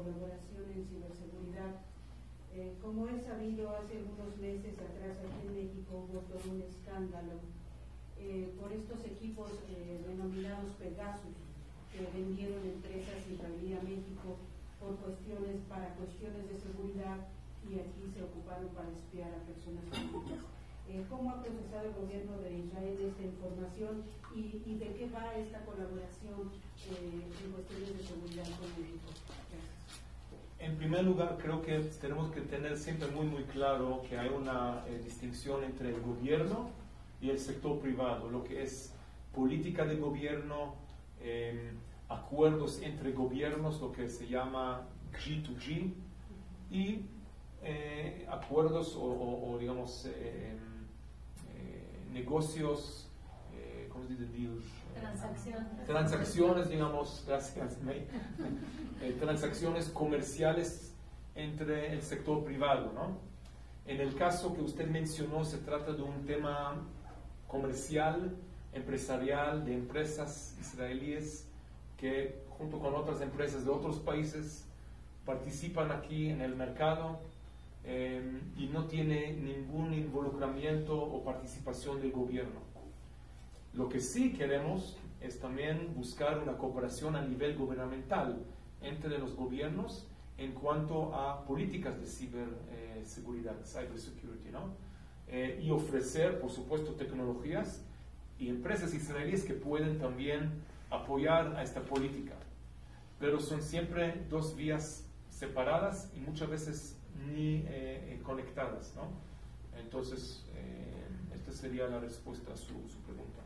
colaboración en ciberseguridad. Eh, como he sabido, hace algunos meses atrás aquí en México hubo todo un escándalo eh, por estos equipos eh, denominados Pegasus, que vendieron empresas israelí a México por cuestiones, para cuestiones de seguridad y aquí se ocuparon para espiar a personas públicas. ¿Cómo ha procesado el gobierno de Israel esta información y, de qué va esta colaboración en cuestiones de seguridad con México? En primer lugar, creo que tenemos que tener siempre muy, muy claro que hay una eh, distinción entre el gobierno y el sector privado, lo que es política de gobierno, eh, acuerdos entre gobiernos, lo que se llama G2G, y eh, acuerdos o, o, digamos, eh, eh, negocios, ¿cómo se dice? Deals. Transacciones. Transacciones, digamos, gracias, May. Eh, transacciones comerciales entre el sector privado, ¿no? En el caso que usted mencionó, se trata de un tema comercial, empresarial, de empresas israelíes que junto con otras empresas de otros países participan aquí en el mercado eh, y no tiene ningún involucramiento o participación del gobierno. Lo que sí queremos es también buscar una cooperación a nivel gubernamental entre los gobiernos en cuanto a políticas de ciberseguridad, cybersecurity, ¿no? Eh, y ofrecer, por supuesto, tecnologías y empresas israelíes que pueden también apoyar a esta política. Pero son siempre dos vías separadas y muchas veces ni eh, eh, conectadas, ¿no? Entonces, eh, esta sería la respuesta a su, su pregunta.